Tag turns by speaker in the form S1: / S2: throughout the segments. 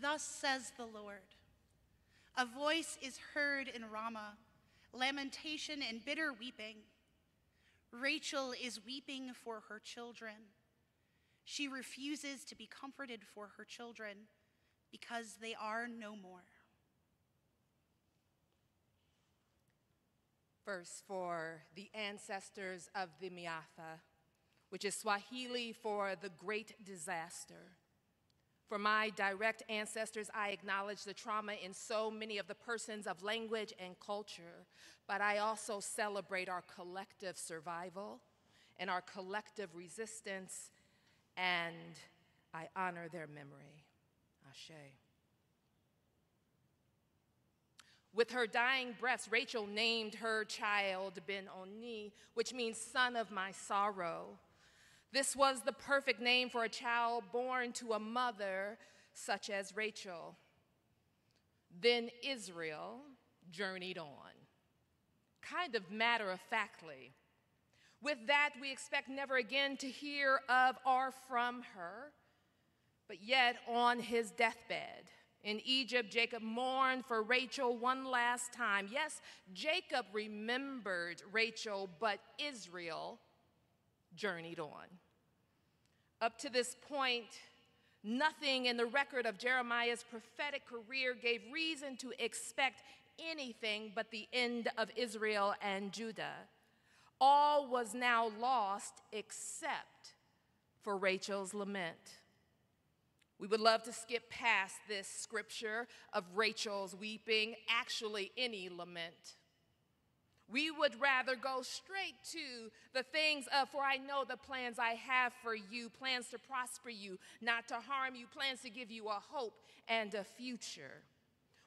S1: Thus says the Lord A voice is heard in Ramah, lamentation and bitter weeping. Rachel is weeping for her children. She refuses to be comforted for her children because they are no more.
S2: Verse for the ancestors of the Maafa, which is Swahili for the great disaster. For my direct ancestors, I acknowledge the trauma in so many of the persons of language and culture, but I also celebrate our collective survival and our collective resistance, and I honor their memory. Ashe. With her dying breaths, Rachel named her child Ben Oni, which means son of my sorrow. This was the perfect name for a child born to a mother such as Rachel. Then Israel journeyed on, kind of matter of factly. With that, we expect never again to hear of or from her. But yet, on his deathbed in Egypt, Jacob mourned for Rachel one last time. Yes, Jacob remembered Rachel, but Israel journeyed on. Up to this point, nothing in the record of Jeremiah's prophetic career gave reason to expect anything but the end of Israel and Judah. All was now lost except for Rachel's lament. We would love to skip past this scripture of Rachel's weeping, actually, any lament. We would rather go straight to the things of, for I know the plans I have for you plans to prosper you, not to harm you, plans to give you a hope and a future.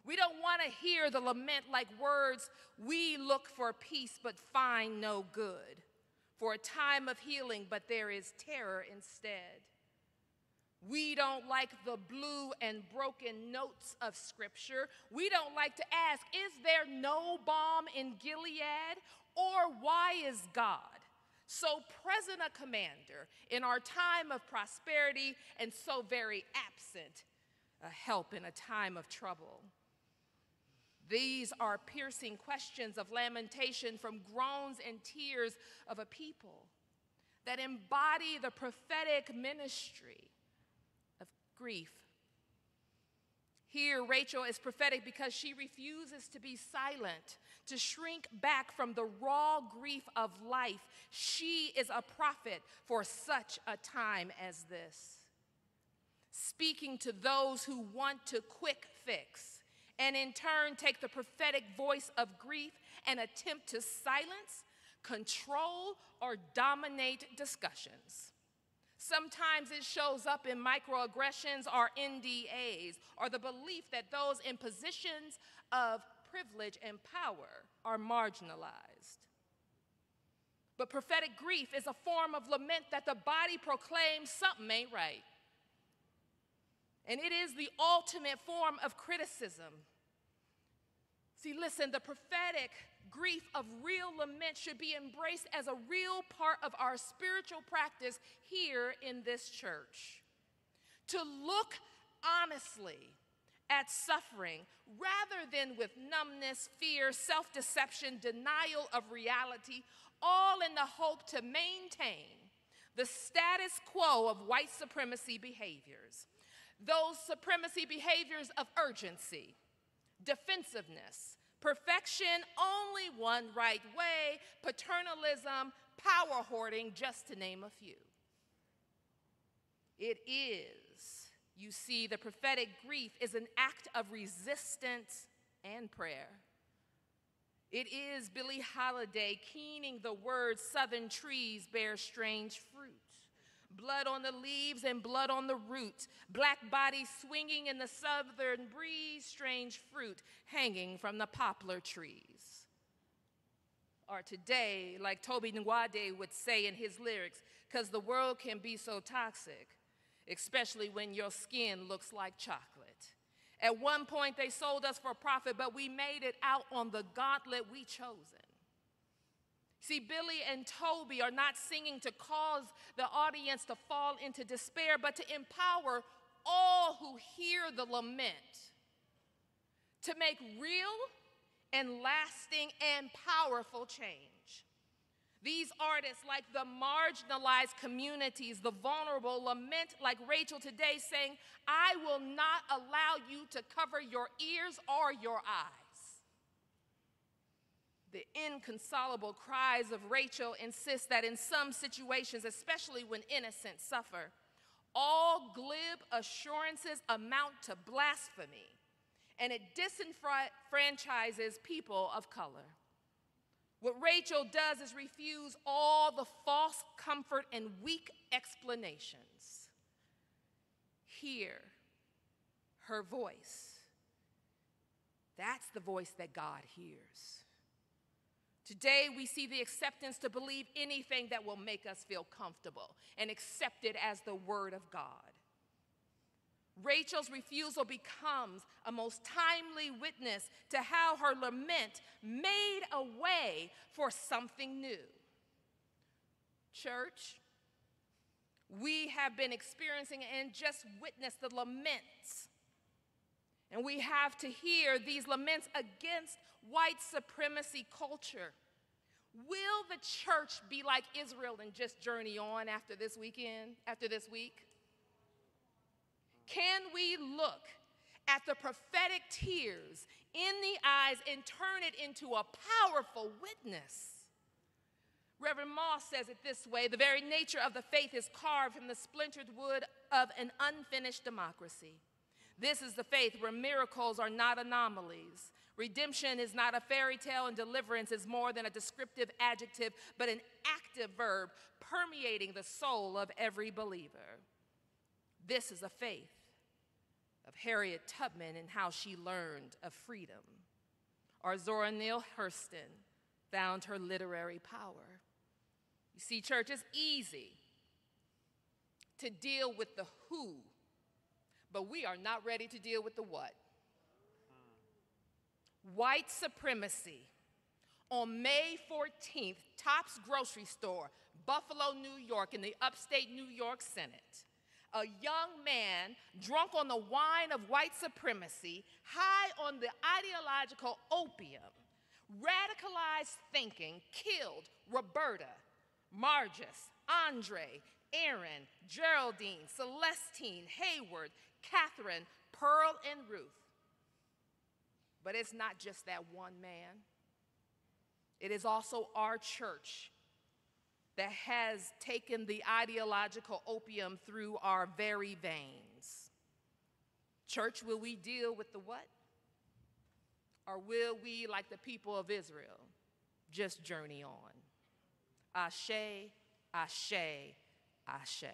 S2: We don't want to hear the lament like words, we look for peace but find no good, for a time of healing, but there is terror instead. We don't like the blue and broken notes of Scripture. We don't like to ask, is there no balm in Gilead? Or why is God so present a commander in our time of prosperity and so very absent a help in a time of trouble? These are piercing questions of lamentation from groans and tears of a people that embody the prophetic ministry grief. Here, Rachel is prophetic because she refuses to be silent, to shrink back from the raw grief of life. She is a prophet for such a time as this. Speaking to those who want to quick fix and in turn take the prophetic voice of grief and attempt to silence, control, or dominate discussions. Sometimes it shows up in microaggressions or NDAs, or the belief that those in positions of privilege and power are marginalized. But prophetic grief is a form of lament that the body proclaims something ain't right. And it is the ultimate form of criticism. See, listen, the prophetic grief of real lament should be embraced as a real part of our spiritual practice here in this church. To look honestly at suffering rather than with numbness, fear, self deception, denial of reality, all in the hope to maintain the status quo of white supremacy behaviors. Those supremacy behaviors of urgency, defensiveness, perfection only one right way, paternalism, power hoarding, just to name a few. It is, you see, the prophetic grief is an act of resistance and prayer. It is Billie Holiday keening the words, Southern trees bear strange fruit blood on the leaves and blood on the roots, black bodies swinging in the southern breeze, strange fruit hanging from the poplar trees. Or today, like Tobe Nwigwe would say in his lyrics, because the world can be so toxic, especially when your skin looks like chocolate. At one point, they sold us for profit, but we made it out on the gauntlet we chosen. See, Billie and Tobe are not singing to cause the audience to fall into despair, but to empower all who hear the lament to make real and lasting and powerful change. These artists, like the marginalized communities, the vulnerable, lament like Rachel today, saying, I will not allow you to cover your ears or your eyes. The inconsolable cries of Rachel insist that in some situations, especially when innocent suffer, all glib assurances amount to blasphemy, and it disenfranchises people of color. What Rachel does is refuse all the false comfort and weak explanations. Hear her voice. That's the voice that God hears. Today, we see the acceptance to believe anything that will make us feel comfortable and accept it as the Word of God. Rachel's refusal becomes a most timely witness to how her lament made a way for something new. Church, we have been experiencing and just witnessed the laments. And we have to hear these laments against white supremacy culture. Will the church be like Israel and just journey on after this weekend, after this week? Can we look at the prophetic tears in the eyes and turn it into a powerful witness? Reverend Moss says it this way the very nature of the faith is carved from the splintered wood of an unfinished democracy. This is the faith where miracles are not anomalies. Redemption is not a fairy tale, and deliverance is more than a descriptive adjective, but an active verb permeating the soul of every believer. This is a faith of Harriet Tubman and how she learned of freedom, or Zora Neale Hurston found her literary power. You see, church, it's easy to deal with the who, but we are not ready to deal with the what. White supremacy. On May 14th, Tops Grocery Store, Buffalo, New York, in the upstate New York Senate a young man drunk on the wine of white supremacy, high on the ideological opium, radicalized thinking, killed Roberta, Margus, Andre, Aaron, Geraldine, Celestine, Heyward, Katherine, Pearl, and Ruth. But it's not just that one man. It is also our church that has taken the ideological opium through our very veins. Church, will we deal with the what? Or will we, like the people of Israel, just journey on? Ashe, ashe, ashe.